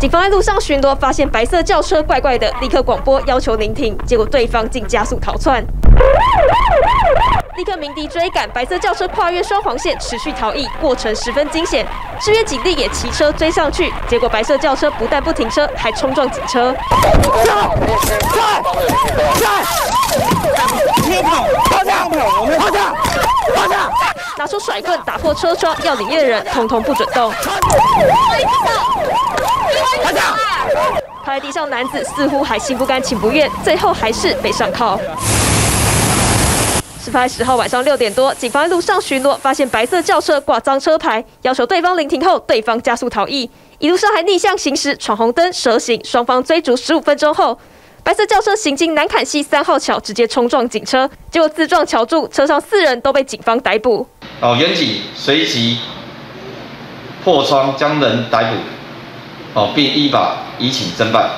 警方在路上巡逻，发现白色轿车怪怪的，立刻广播要求临停，结果对方竟加速逃窜。立刻鸣笛追赶，白色轿车跨越双黄线，持续逃逸，过程十分惊险。支援警力也骑车追上去，结果白色轿车不但不停车，还冲撞警车。站！站！站！别跑！趴下！趴下！趴下！拿出甩棍打破车窗，要里面的人通通不准动。上男子似乎还心不甘情不愿，最后还是被上铐。事发十号晚上六点多，警方在路上巡逻，发现白色轿车挂脏车牌，要求对方临停后，对方加速逃逸，一路上还逆向行驶、闯红灯、蛇行，双方追逐十五分钟后，白色轿车行经南坎西三号桥，直接冲撞警车，结果自撞桥柱，车上四人都被警方逮捕。哦，远警随即破窗将人逮捕，哦，并依法移请侦办。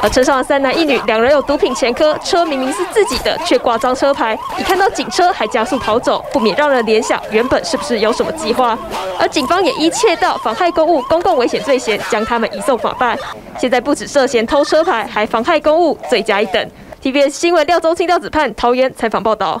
而车上的三男一女，两人有毒品前科，车明明是自己的，却挂脏车牌，一看到警车还加速逃走，不免让人联想，原本是不是有什么计划？而警方也依窃盗、妨害公务、公共危险罪嫌，将他们移送法办。现在不止涉嫌偷车牌，还妨害公务，罪加一等。TVS 新闻廖宗清、廖子盼桃园采访报道。